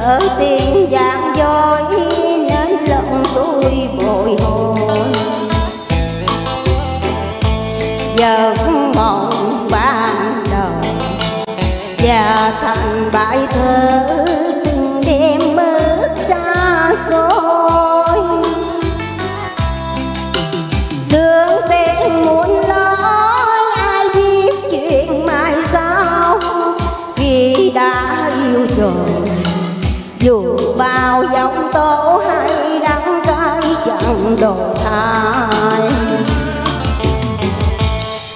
sợ giang giảng dối nên lòng tôi bồi hồi giờ mộng ban đầu và thành bãi thơ từng đêm mơ xa xôi đường tên muốn lối ai biết chuyện mai sau khi đã yêu rồi dù bao giọng tố hay đắng cay chẳng đổ thay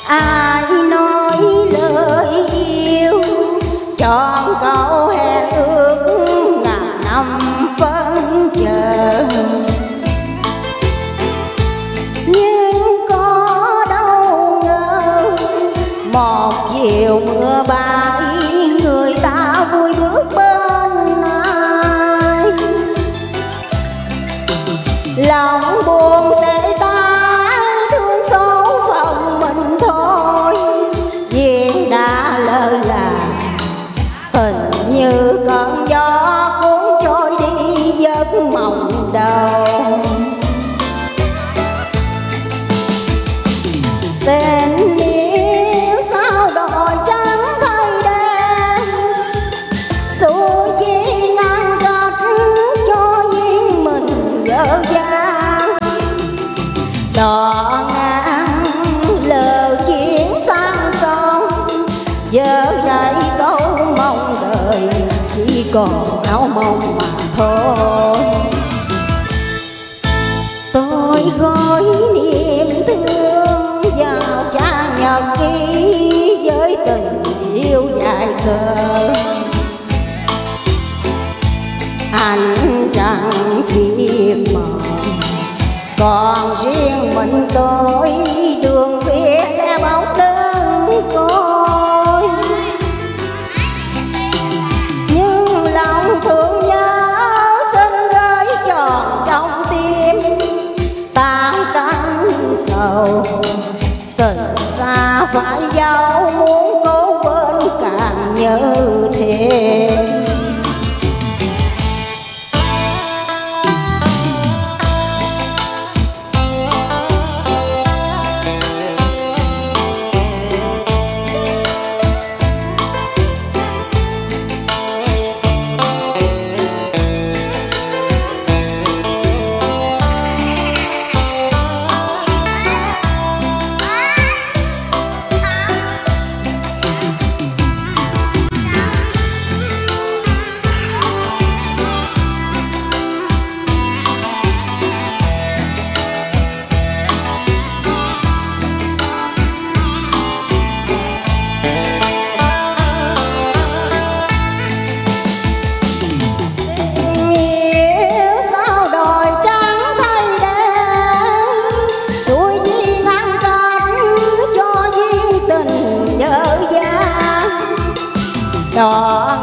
ai nói lời yêu, chọn câu hẹn ước ngàn năm vẫn chờ. Nhưng có đâu ngờ, một chiều mưa bay lòng buồn để ta thương số phận mình thôi. Duyên đã lơ là, hình như chỉ còn áo mong mà thôi. Tôi gói niềm thương vào trang nhật ký với tình yêu dài khờ anh chẳng phiền mờ còn riêng mình tôi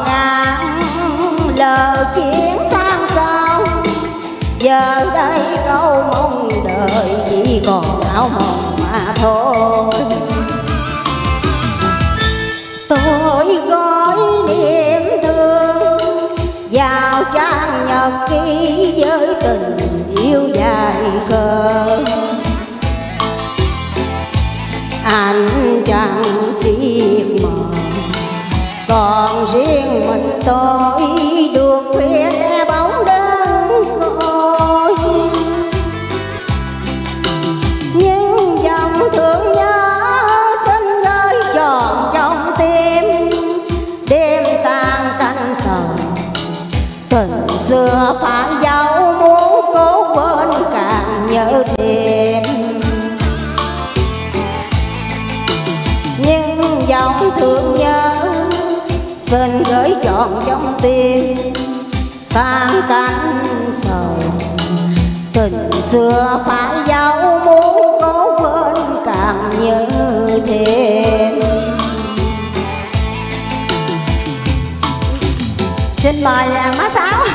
ngàn lờ chiến sang sao Giờ đây câu mong đời chỉ còn áo mộng mà thôi. Riêng mình tôi đường khuya bóng đơn côi nhưng dòng thương nhớ xin lời tròn trong tim. Đêm tan canh sầu, tình xưa phải xin gửi tròn trong tim. Tan cánh sầu, tình xưa phải dấu muốn cố quên càng nhớ thêm xin mời à, má sáu.